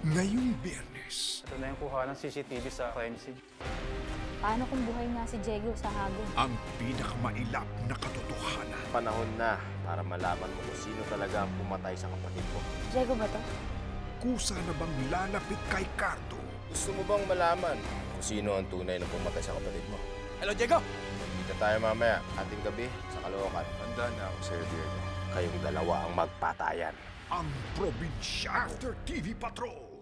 Ngayong biyernes, Ito na yung kuha ng CCTV sa crime scene. Paano kung buhay nga si Diego sa hagod? ang pinakamailap na katotohanan. Panahon na para malaman mo kung sino talaga ang pumatay sa kapatid mo. Diego ba to? Kusa na bang lalapit kay Cardo? Gusto mo bang malaman kung sino ang tunay na pumatay sa kapatid mo? Hello, Diego! Kita tayo mamaya, ating gabi, sa Caloocan. Handa na ako sa'yo, Diego. Kayong dalawa ang magpatayan. Ang probinsya after TV Patrol.